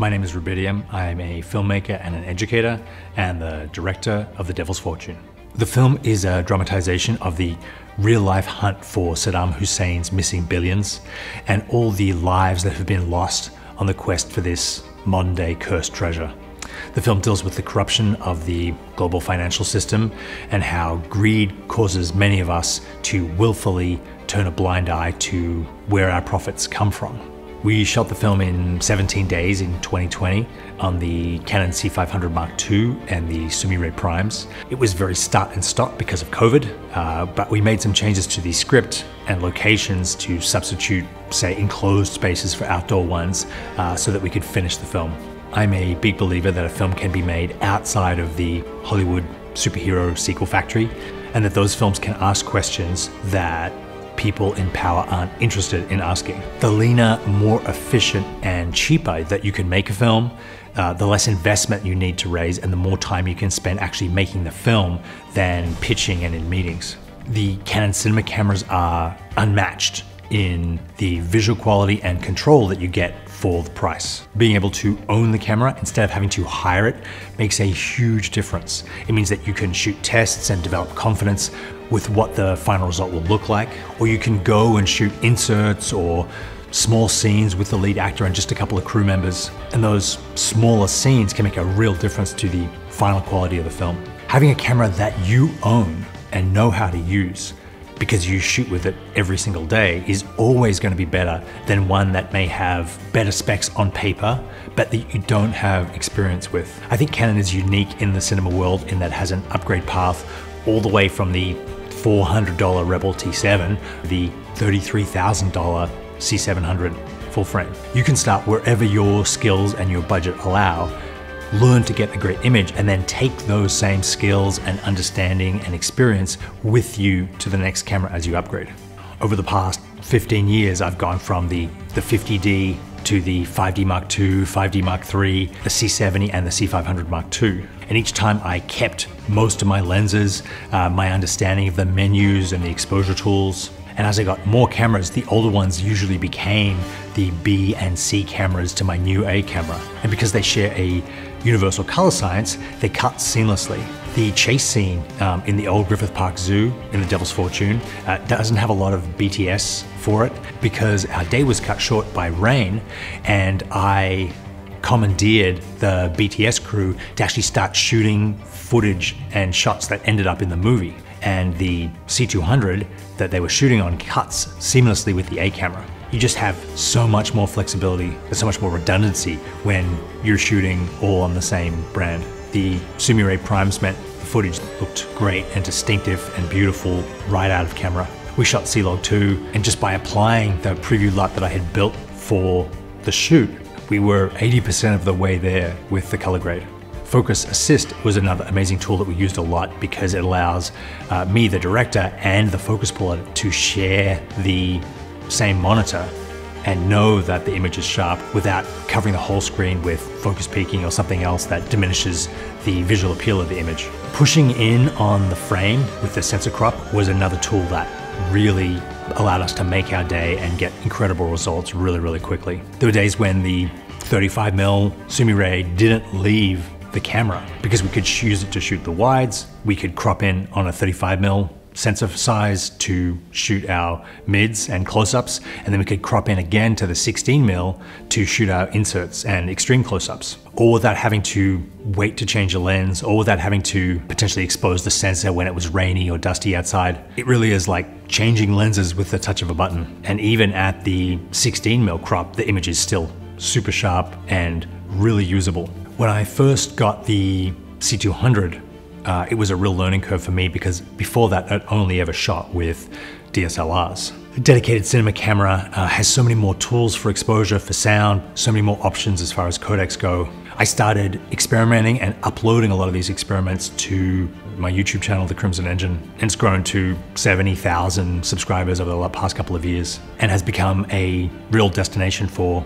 My name is Rubidium. I'm a filmmaker and an educator, and the director of The Devil's Fortune. The film is a dramatization of the real life hunt for Saddam Hussein's missing billions and all the lives that have been lost on the quest for this modern day cursed treasure. The film deals with the corruption of the global financial system and how greed causes many of us to willfully turn a blind eye to where our profits come from. We shot the film in 17 days in 2020 on the Canon C500 Mark II and the Sumire Primes. It was very start and stop because of COVID, uh, but we made some changes to the script and locations to substitute, say, enclosed spaces for outdoor ones uh, so that we could finish the film. I'm a big believer that a film can be made outside of the Hollywood superhero sequel factory and that those films can ask questions that people in power aren't interested in asking. The leaner, more efficient, and cheaper that you can make a film, uh, the less investment you need to raise, and the more time you can spend actually making the film than pitching and in meetings. The Canon cinema cameras are unmatched in the visual quality and control that you get for the price. Being able to own the camera instead of having to hire it makes a huge difference. It means that you can shoot tests and develop confidence with what the final result will look like, or you can go and shoot inserts or small scenes with the lead actor and just a couple of crew members. And those smaller scenes can make a real difference to the final quality of the film. Having a camera that you own and know how to use because you shoot with it every single day is always going to be better than one that may have better specs on paper, but that you don't have experience with. I think Canon is unique in the cinema world in that has an upgrade path all the way from the $400 Rebel T7, the $33,000 C700 full frame. You can start wherever your skills and your budget allow learn to get a great image, and then take those same skills and understanding and experience with you to the next camera as you upgrade. Over the past 15 years, I've gone from the, the 50D to the 5D Mark II, 5D Mark III, the C70 and the C500 Mark II. And each time I kept most of my lenses, uh, my understanding of the menus and the exposure tools. And as I got more cameras, the older ones usually became the B and C cameras to my new A camera. And because they share a universal color science, they cut seamlessly. The chase scene um, in the old Griffith Park Zoo in The Devil's Fortune uh, doesn't have a lot of BTS for it because our day was cut short by rain and I commandeered the BTS crew to actually start shooting footage and shots that ended up in the movie. And the C200 that they were shooting on cuts seamlessly with the A camera you just have so much more flexibility, so much more redundancy when you're shooting all on the same brand. The Sumire Primes meant the footage looked great and distinctive and beautiful right out of camera. We shot C-Log 2 and just by applying the preview LUT that I had built for the shoot, we were 80% of the way there with the color grade. Focus Assist was another amazing tool that we used a lot because it allows uh, me, the director, and the focus puller to share the same monitor and know that the image is sharp without covering the whole screen with focus peaking or something else that diminishes the visual appeal of the image. Pushing in on the frame with the sensor crop was another tool that really allowed us to make our day and get incredible results really, really quickly. There were days when the 35mm Sumire didn't leave the camera because we could use it to shoot the wides, we could crop in on a 35mm sensor size to shoot our mids and close-ups, and then we could crop in again to the 16 mil to shoot our inserts and extreme close-ups, all without having to wait to change a lens, or without having to potentially expose the sensor when it was rainy or dusty outside. It really is like changing lenses with the touch of a button. And even at the 16 mil crop, the image is still super sharp and really usable. When I first got the C200, uh, it was a real learning curve for me because before that, I'd only ever shot with DSLRs. A dedicated cinema camera uh, has so many more tools for exposure, for sound, so many more options as far as codecs go. I started experimenting and uploading a lot of these experiments to my YouTube channel, The Crimson Engine, and it's grown to 70,000 subscribers over the past couple of years and has become a real destination for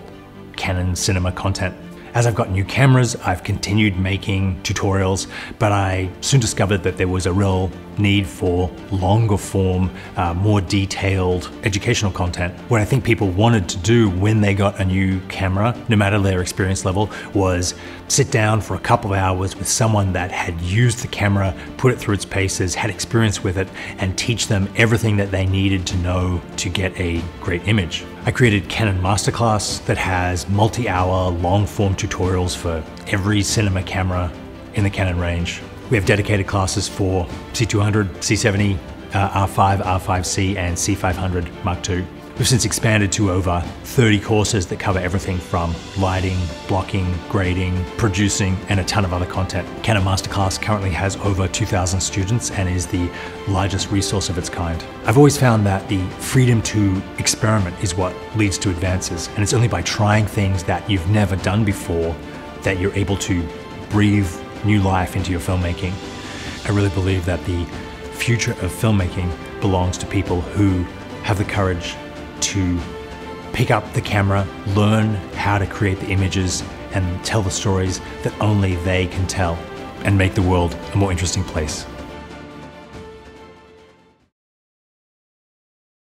Canon cinema content. As I've got new cameras, I've continued making tutorials, but I soon discovered that there was a real need for longer form, uh, more detailed educational content. What I think people wanted to do when they got a new camera, no matter their experience level, was sit down for a couple of hours with someone that had used the camera, put it through its paces, had experience with it, and teach them everything that they needed to know to get a great image. I created Canon Masterclass that has multi-hour long form tutorials for every cinema camera in the Canon range. We have dedicated classes for C200, C70, uh, R5, R5C, and C500 Mark II. We've since expanded to over 30 courses that cover everything from lighting, blocking, grading, producing, and a ton of other content. Canon Masterclass currently has over 2,000 students and is the largest resource of its kind. I've always found that the freedom to experiment is what leads to advances, and it's only by trying things that you've never done before that you're able to breathe new life into your filmmaking. I really believe that the future of filmmaking belongs to people who have the courage to pick up the camera, learn how to create the images, and tell the stories that only they can tell, and make the world a more interesting place.